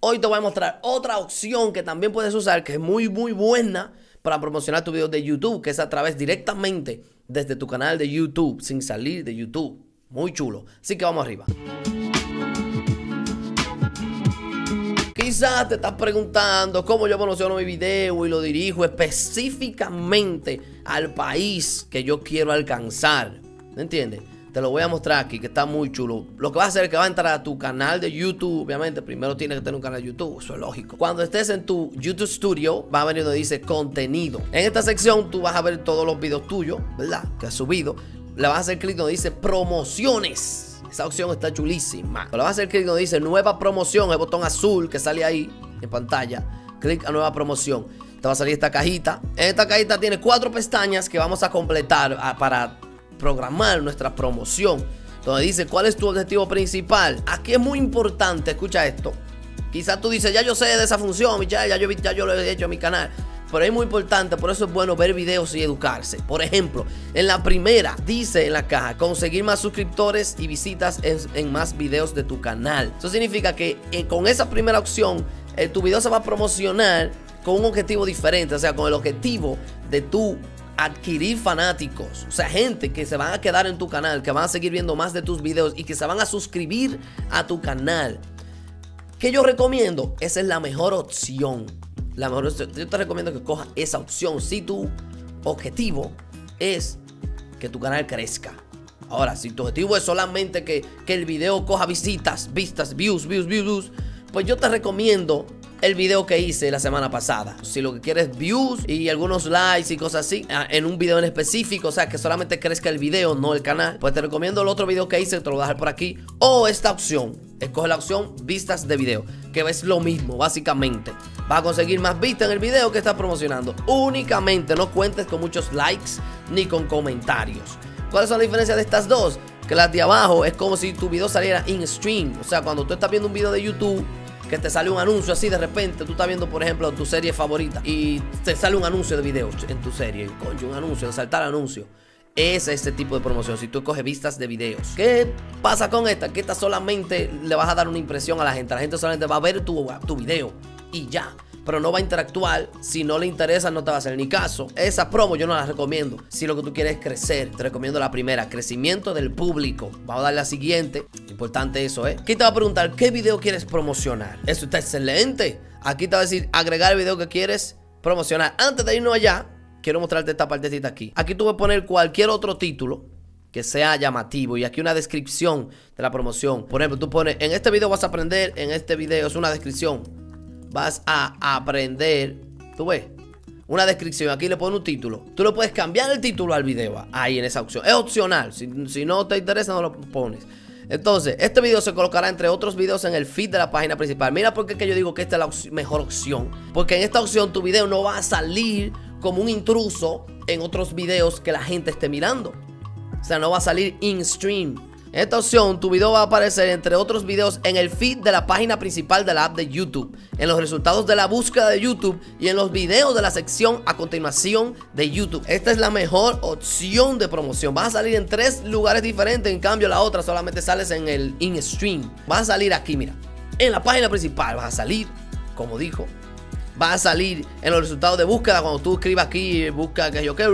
Hoy te voy a mostrar otra opción que también puedes usar, que es muy, muy buena para promocionar tu video de YouTube, que es a través directamente desde tu canal de YouTube, sin salir de YouTube. Muy chulo. Así que vamos arriba. Quizás te estás preguntando cómo yo promociono mi video y lo dirijo específicamente al país que yo quiero alcanzar. ¿Me entiendes? Te lo voy a mostrar aquí, que está muy chulo. Lo que va a hacer es que va a entrar a tu canal de YouTube. Obviamente, primero tienes que tener un canal de YouTube, eso es lógico. Cuando estés en tu YouTube Studio, va a venir donde dice contenido. En esta sección, tú vas a ver todos los videos tuyos, ¿verdad? Que has subido. Le vas a hacer clic donde dice promociones. Esa opción está chulísima. Le vas a hacer clic donde dice nueva promoción, el botón azul que sale ahí en pantalla. Clic a nueva promoción. Te va a salir esta cajita. En esta cajita tiene cuatro pestañas que vamos a completar ah, para programar nuestra promoción. Donde dice cuál es tu objetivo principal. Aquí es muy importante, escucha esto. Quizás tú dices, ya yo sé de esa función, ya, ya, yo, ya yo lo he hecho en mi canal. Pero es muy importante, por eso es bueno ver videos y educarse. Por ejemplo, en la primera dice en la caja, conseguir más suscriptores y visitas en, más videos de tu canal. Eso significa que eh, con esa primera opción, eh, tu video se va a promocionar con un objetivo diferente, o sea, con el objetivo de tu adquirir fanáticos, o sea, gente que se van a quedar en tu canal, que van a seguir viendo más de tus videos y que se van a suscribir a tu canal. ¿Qué yo recomiendo? Esa es la mejor opción la mejor yo te recomiendo que cojas esa opción si tu objetivo es que tu canal crezca. Ahora, si tu objetivo es solamente que, que el video coja visitas, vistas, views, views, views, pues yo te recomiendo el video que hice la semana pasada. Si lo que quieres views y algunos likes y cosas así ah, en un video en específico, o sea, que solamente crezca el video, no el canal, pues te recomiendo el otro video que hice, te lo voy a dejar por aquí. O esta opción, escoge la opción vistas de video, que es lo mismo, básicamente. Va a conseguir más vistas en el video que estás promocionando. Únicamente no cuentes con muchos likes ni con comentarios. ¿Cuáles son las diferencias de estas dos? Que las de abajo es como si tu video saliera in stream. O sea, cuando tú estás viendo un video de YouTube que te sale un anuncio así de repente, tú estás viendo, por ejemplo, tu serie favorita y te sale un anuncio de video en tu serie, coño, un anuncio, saltar anuncio. Es este tipo de promoción, si tú coges vistas de videos. ¿Qué pasa con esta? Que esta solamente le vas a dar una impresión a la gente. La gente solamente va a ver tu, tu video y ya pero no va a interactuar. Si no le interesa, no te va a hacer ni caso. Esa promo yo no la recomiendo. Si lo que tú quieres es crecer, te recomiendo la primera, crecimiento del público. Vamos a dar la siguiente. Importante eso, ¿eh? Aquí te va a preguntar, ¿qué video quieres promocionar? Eso está excelente. Aquí te va a decir, agregar el video que quieres promocionar. Antes de irnos allá, quiero mostrarte esta partecita aquí. Aquí tú vas a poner cualquier otro título que sea llamativo y aquí una descripción de la promoción. Por ejemplo, tú pones, en este video vas a aprender, en este video es una descripción vas a aprender, tú ves, una descripción. Aquí le pones un título. Tú le puedes cambiar el título al video ahí en esa opción. Es opcional. Si, no te interesa, no lo pones. Entonces, este video se colocará entre otros videos en el feed de la página principal. Mira por qué que yo digo que esta es la mejor opción. Porque en esta opción tu video no va a salir como un intruso en otros videos que la gente esté mirando. O sea, no va a salir in stream. Esta opción, tu video va a aparecer entre otros videos en el feed de la página principal de la app de YouTube, en los resultados de la búsqueda de YouTube y en los videos de la sección a continuación de YouTube. Esta es la mejor opción de promoción. Vas a salir en tres lugares diferentes, en cambio la otra solamente sales en el in-stream. Vas a salir aquí, mira, en la página principal vas a salir, como dijo, va a salir en los resultados de búsqueda cuando tú escribas aquí, busca que yo que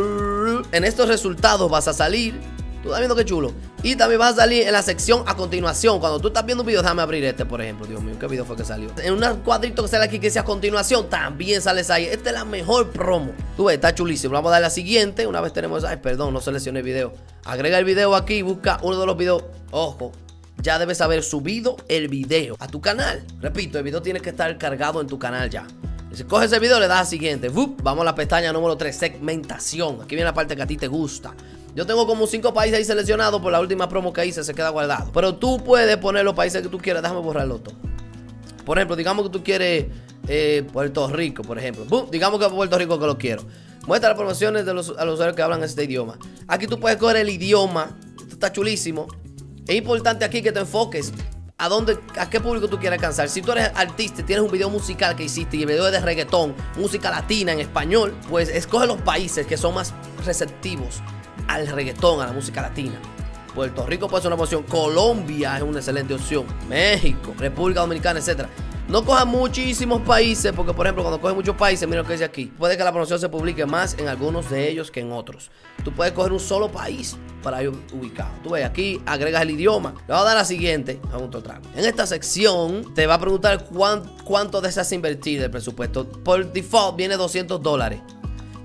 en estos resultados vas a salir Tú estás viendo qué chulo. Y también vas a salir en la sección a continuación. Cuando tú estás viendo un video, déjame abrir este, por ejemplo. Dios mío, ¿qué video fue que salió? En un cuadrito que sale aquí que dice a continuación, también sales ahí. Esta es la mejor promo. Tú ves, está chulísimo. Vamos a dar la siguiente. Una vez tenemos. Ay, perdón, no seleccioné el video. Agrega el video aquí busca uno de los videos. Ojo, ya debes haber subido el video a tu canal. Repito, el video tiene que estar cargado en tu canal ya. Si coges el video, le das a siguiente. Vamos a la pestaña número 3, segmentación. Aquí viene la parte que a ti te gusta. Yo tengo como cinco países ahí seleccionados por la última promo que hice, se queda guardado. Pero tú puedes poner los países que tú quieras, déjame borrarlo todo. Por ejemplo, digamos que tú quieres eh, Puerto Rico, por ejemplo. Digamos que Puerto Rico que lo quiero. Muestra las promociones de los, a los usuarios que hablan este idioma. Aquí tú puedes coger el idioma. Esto está chulísimo. Es importante aquí que te enfoques a dónde, a qué público tú quieres alcanzar. Si tú eres artista tienes un video musical que hiciste y el video es de reggaetón, música latina en español, pues escoge los países que son más receptivos al reggaetón, a la música latina. Puerto Rico puede ser una opción, Colombia es una excelente opción, México, República Dominicana, etc. No coja muchísimos países, porque por ejemplo, cuando coge muchos países, mira lo que dice aquí. Puede que la promoción se publique más en algunos de ellos que en otros. Tú puedes coger un solo país para ir ubicado. Tú ves aquí, agregas el idioma. Le voy a dar la siguiente. En esta sección te va a preguntar cuánto deseas invertir del presupuesto. Por default viene 200 dólares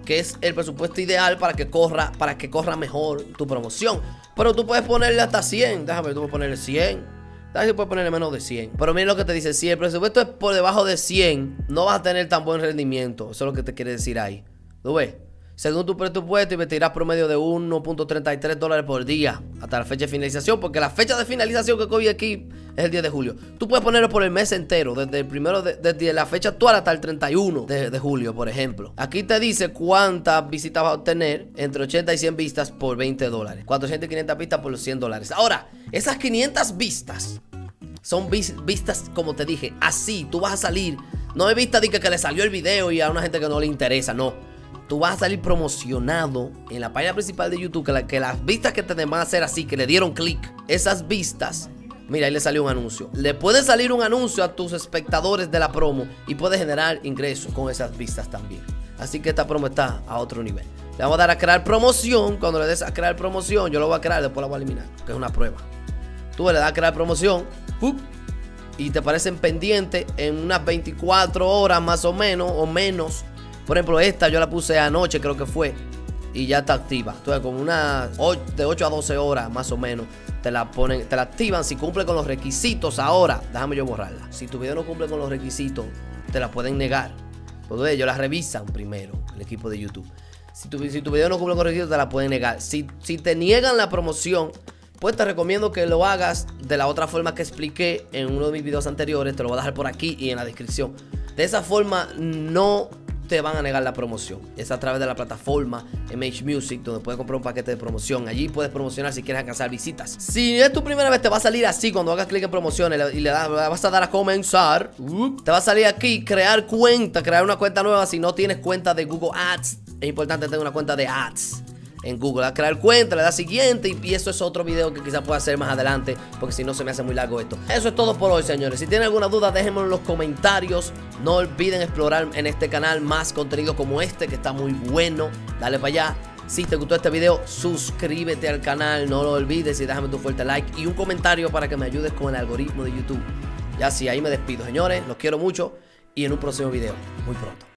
que es el presupuesto ideal para que corra, para que corra mejor tu promoción. Pero tú puedes ponerle hasta 100. Déjame tú puedes ponerle 100. Déjame si puedes ponerle menos de 100. Pero mira lo que te dice. Si el presupuesto es por debajo de 100, no vas a tener tan buen rendimiento. Eso es lo que te quiere decir ahí. ¿Tú ves? Según tu presupuesto, invertirás promedio de 1.33 dólares por día hasta la fecha de finalización, porque la fecha de finalización que cogí aquí es el 10 de julio. Tú puedes ponerlo por el mes entero, desde el primero, desde la fecha actual hasta el 31 de, julio, por ejemplo. Aquí te dice cuántas visitas vas a obtener, entre 80 y 100 vistas por 20 dólares. 400 y 500 vistas por los 100 dólares. Ahora, esas 500 vistas son vistas, como te dije, así. Tú vas a salir. No he visto que, que le salió el video y a una gente que no le interesa, no tú vas a salir promocionado en la página principal de YouTube, que, las vistas que te van hacer así, que le dieron clic, esas vistas, mira, ahí le salió un anuncio. Le puede salir un anuncio a tus espectadores de la promo y puede generar ingresos con esas vistas también. Así que esta promo está a otro nivel. Le vamos a dar a crear promoción. Cuando le des a crear promoción, yo lo voy a crear, después la voy a eliminar, que es una prueba. Tú le das a crear promoción y te parecen pendientes en unas 24 horas más o menos o menos por ejemplo, esta yo la puse anoche, creo que fue. Y ya está activa. Entonces, con una de 8 a 12 horas más o menos, te la ponen, te la activan si cumple con los requisitos ahora. Déjame yo borrarla. Si tu video no cumple con los requisitos, te la pueden negar. Pues ellos la revisan primero, el equipo de YouTube. Si tu, si tu video no cumple con los requisitos, te la pueden negar. Si, si te niegan la promoción, pues te recomiendo que lo hagas de la otra forma que expliqué en uno de mis videos anteriores. Te lo voy a dejar por aquí y en la descripción. De esa forma no te van a negar la promoción. Es a través de la plataforma MH Music, donde puedes comprar un paquete de promoción. Allí puedes promocionar si quieres alcanzar visitas. Si es tu primera vez, te va a salir así cuando hagas clic en promociones y le, vas a dar a comenzar. Te va a salir aquí crear cuenta, crear una cuenta nueva si no tienes cuenta de Google Ads. Es importante tener una cuenta de Ads en Google. A crear cuenta, le da siguiente y, eso es otro video que quizás pueda hacer más adelante porque si no se me hace muy largo esto. Eso es todo por hoy, señores. Si tienen alguna duda, déjenmelo en los comentarios. No olviden explorar en este canal más contenido como este que está muy bueno. Dale para allá. Si te gustó este video, suscríbete al canal, no lo olvides y déjame tu fuerte like y un comentario para que me ayudes con el algoritmo de YouTube. Ya sí, ahí me despido, señores. Los quiero mucho y en un próximo video, muy pronto.